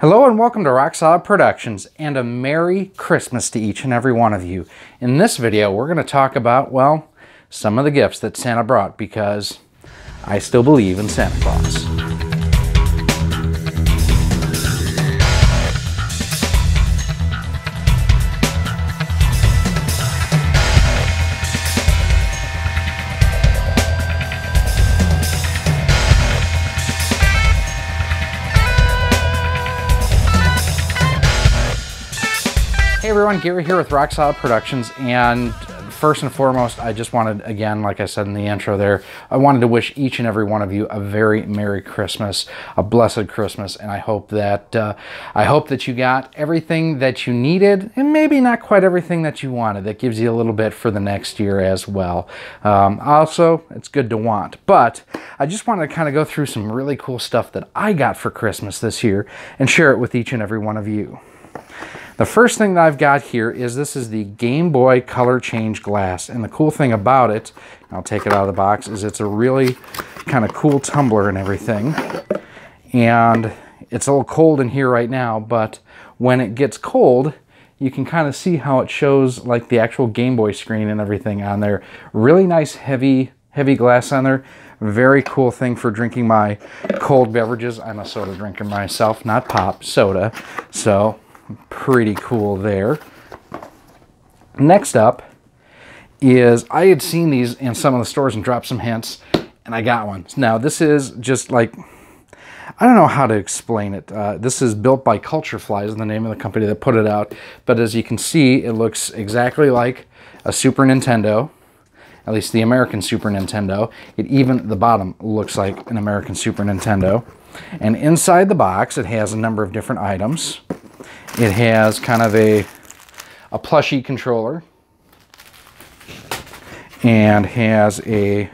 Hello and welcome to RoXolid Productions and a Merry Christmas to each and every one of you. In this video, we're going to talk about, well, some of the gifts that Santa brought because I still believe in Santa Claus. Hey everyone, Gary here with RoXolid Productions, and first and foremost, I just wanted, again, like I said in the intro there, I wanted to wish each and every one of you a very Merry Christmas, a blessed Christmas, and I hope that uh, I hope that you got everything that you needed, and maybe not quite everything that you wanted. That gives you a little bit for the next year as well. Um, also, it's good to want, but I just wanted to kind of go through some really cool stuff that I got for Christmas this year and share it with each and every one of you. The first thing that I've got here is this is the Game Boy Color Change Glass. And the cool thing about it, I'll take it out of the box, is it's a really kind of cool tumbler and everything. And it's a little cold in here right now, but when it gets cold, you can kind of see how it shows like the actual Game Boy screen and everything on there. Really nice heavy, heavy glass on there. Very cool thing for drinking my cold beverages. I'm a soda drinker myself, not pop, soda. So pretty cool there. Next up is I had seen these in some of the stores and dropped some hints, and I got one. Now this is just like I don't know how to explain it. Uh, this is built by CultureFly's, the name of the company that put it out. But as you can see, it looks exactly like a Super Nintendo, at least the American Super Nintendo. It even, the bottom looks like an American Super Nintendo. And inside the box, it has a number of different items. It has kind of a, a plushy controller and has a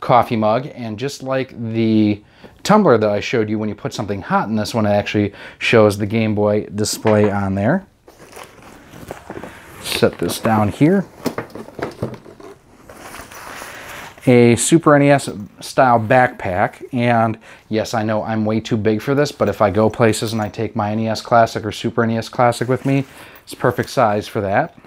coffee mug. And just like the tumbler that I showed you, when you put something hot in this one, it actually shows the Game Boy display on there. Set this down here. A Super NES style backpack. And yes, I know I'm way too big for this, but if I go places and I take my NES Classic or Super NES Classic with me, it's perfect size for that.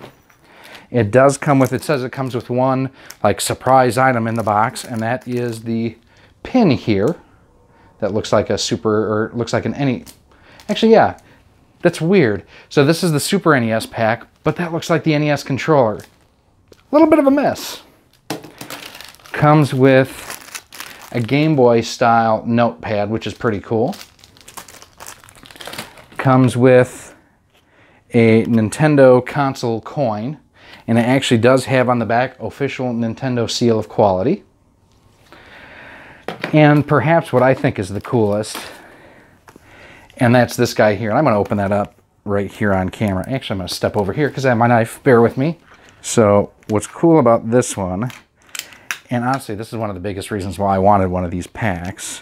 It does come with, it says it comes with one like surprise item in the box, and that is the pin here that looks like a Super, or looks like an any, Actually, yeah, that's weird. So this is the Super NES pack, but that looks like the NES controller. A little bit of a mess comes with a Game Boy style notepad, which is pretty cool. Comes with a Nintendo console coin, and it actually does have on the back official Nintendo seal of quality. And perhaps what I think is the coolest, and that's this guy here. And I'm going to open that up right here on camera. Actually, I'm going to step over here because I have my knife. Bear with me. So what's cool about this one and honestly, this is one of the biggest reasons why I wanted one of these packs,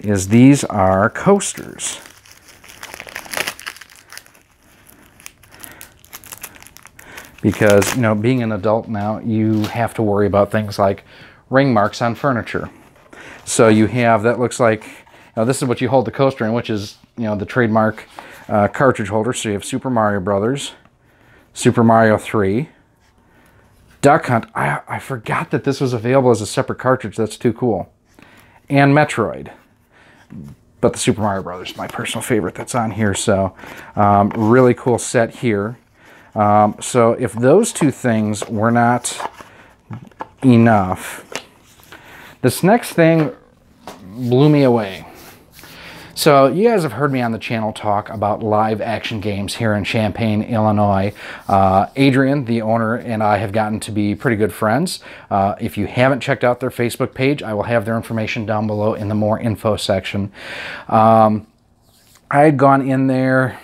is these are coasters. Because, you know, being an adult now, you have to worry about things like ring marks on furniture. So you have, that looks like, you know, this is what you hold the coaster in, which is, you know, the trademark uh, cartridge holder. So you have Super Mario Brothers, Super Mario 3, Duck Hunt, I, I forgot that this was available as a separate cartridge. That's too cool. And Metroid. But the Super Mario Brothers my personal favorite that's on here. So um, really cool set here. Um, so if those two things were not enough, this next thing blew me away. So you guys have heard me on the channel talk about live action games here in Champaign, Illinois. Uh, Adrian, the owner, and I have gotten to be pretty good friends. Uh, if you haven't checked out their Facebook page, I will have their information down below in the more info section. Um, I had gone in there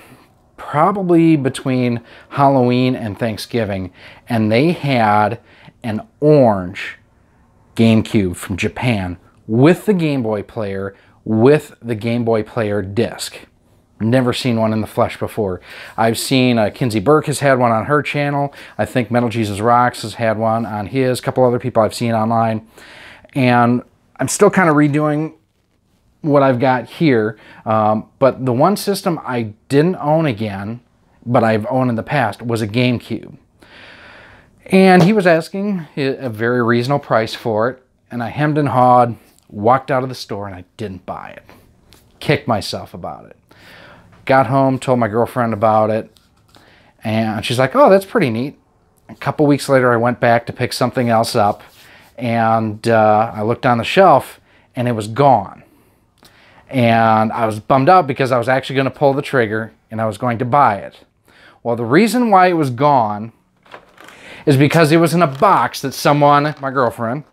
probably between Halloween and Thanksgiving, and they had an orange GameCube from Japan with the Game Boy player with the Game Boy Player disc. Never seen one in the flesh before. I've seen uh, Kinsey Burke has had one on her channel. I think Metal Jesus Rocks has had one on his. A couple other people I've seen online. And I'm still kind of redoing what I've got here. Um, but the one system I didn't own again, but I've owned in the past, was a GameCube. And he was asking a very reasonable price for it. And I hemmed and hawed, walked out of the store, and I didn't buy it. Kicked myself about it. Got home, told my girlfriend about it. And she's like, oh, that's pretty neat. A couple weeks later, I went back to pick something else up. And uh, I looked on the shelf, and it was gone. And I was bummed out because I was actually going to pull the trigger and I was going to buy it. Well, the reason why it was gone is because it was in a box that someone, my girlfriend,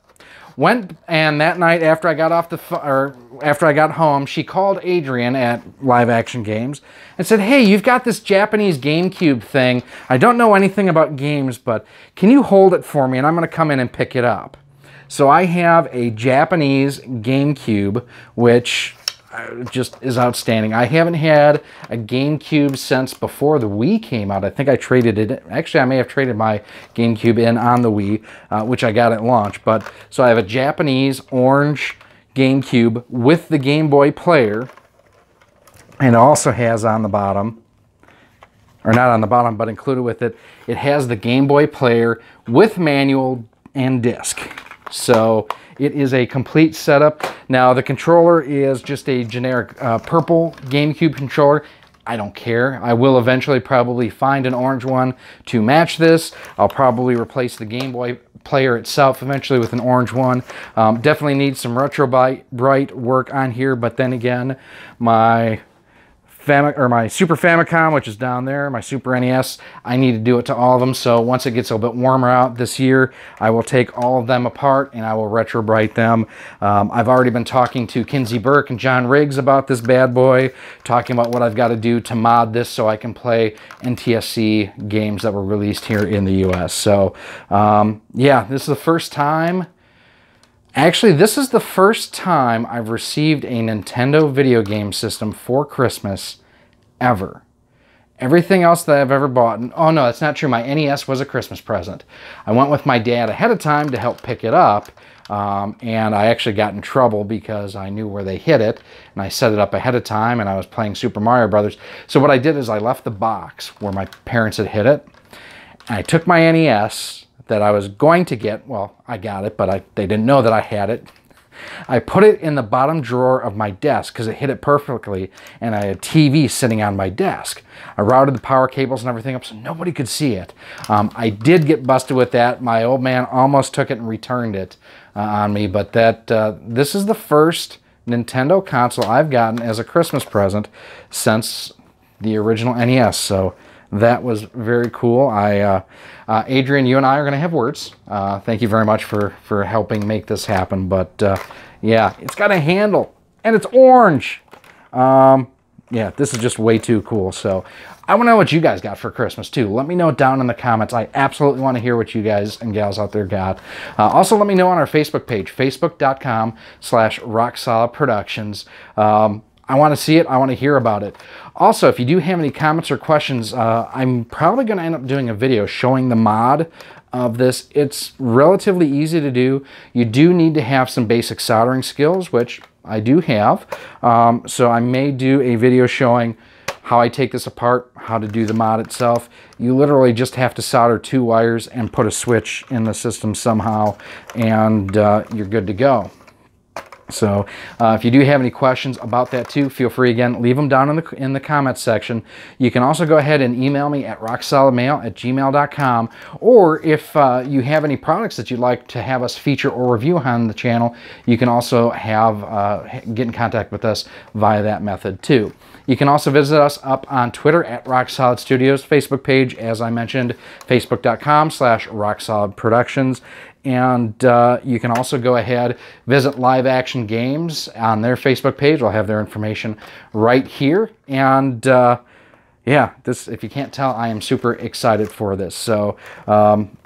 went and that night after I got off the or after I got home, she called Adrian at Live Action Games and said, "Hey, you've got this Japanese GameCube thing. I don't know anything about games, but can you hold it for me and I'm going to come in and pick it up." So I have a Japanese GameCube which just is outstanding. I haven't had a GameCube since before the Wii came out. I think I traded it. Actually, I may have traded my GameCube in on the Wii, uh, which I got at launch. But so I have a Japanese orange GameCube with the Game Boy player. And also has on the bottom, or not on the bottom, but included with it, it has the Game Boy player with manual and disc. So it is a complete setup. Now the controller is just a generic uh, purple GameCube controller. I don't care. I will eventually probably find an orange one to match this. I'll probably replace the Game Boy player itself eventually with an orange one. Um, definitely needs some retro bright work on here, but then again, my Fami or my Super Famicom, which is down there, my Super NES, I need to do it to all of them. So once it gets a bit warmer out this year, I will take all of them apart and I will retro bright them. Um, I've already been talking to Kinsey Burke and John Riggs about this bad boy, talking about what I've got to do to mod this so I can play NTSC games that were released here in the US. So um, yeah, this is the first time Actually, this is the first time I've received a Nintendo video game system for Christmas ever. Everything else that I've ever bought, and, oh no, that's not true. My NES was a Christmas present. I went with my dad ahead of time to help pick it up, um, and I actually got in trouble because I knew where they hid it, and I set it up ahead of time, and I was playing Super Mario Brothers. So what I did is I left the box where my parents had hid it, and I took my NES, that I was going to get. Well, I got it, but I, they didn't know that I had it. I put it in the bottom drawer of my desk because it hit it perfectly and I had TV sitting on my desk. I routed the power cables and everything up so nobody could see it. Um, I did get busted with that. My old man almost took it and returned it uh, on me, but that uh, this is the first Nintendo console I've gotten as a Christmas present since the original NES. So that was very cool. I, uh, uh, Adrian, you and I are going to have words. Uh, thank you very much for, for helping make this happen. But uh, yeah, it's got a handle and it's orange. Um, yeah, this is just way too cool. So I want to know what you guys got for Christmas too. Let me know down in the comments. I absolutely want to hear what you guys and gals out there got. Uh, also, let me know on our Facebook page, facebook.com slash rocksolidproductions. Um, I want to see it. I want to hear about it. Also, if you do have any comments or questions, uh, I'm probably going to end up doing a video showing the mod of this. It's relatively easy to do. You do need to have some basic soldering skills, which I do have. Um, so I may do a video showing how I take this apart, how to do the mod itself. You literally just have to solder two wires and put a switch in the system somehow, and uh, you're good to go. So uh, if you do have any questions about that too, feel free again, leave them down in the, in the comments section. You can also go ahead and email me at rocksolidmail at gmail.com or if uh, you have any products that you'd like to have us feature or review on the channel, you can also have uh, get in contact with us via that method too. You can also visit us up on Twitter at RoXolid Studios, Facebook page, as I mentioned, facebook.com slash RoXolid Productions. And uh, you can also go ahead, visit Live Action Games on their Facebook page. I'll have their information right here. And uh, yeah, this if you can't tell, I am super excited for this. So um,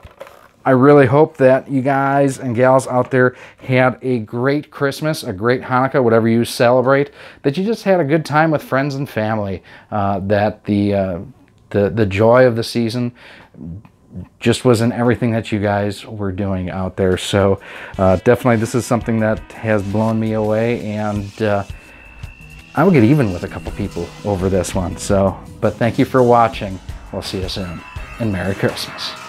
I really hope that you guys and gals out there had a great Christmas, a great Hanukkah, whatever you celebrate, that you just had a good time with friends and family, uh, that the, uh, the, the joy of the season just wasn't everything that you guys were doing out there. So uh, definitely this is something that has blown me away and uh, I will get even with a couple people over this one. So, but thank you for watching. We'll see you soon. And Merry Christmas.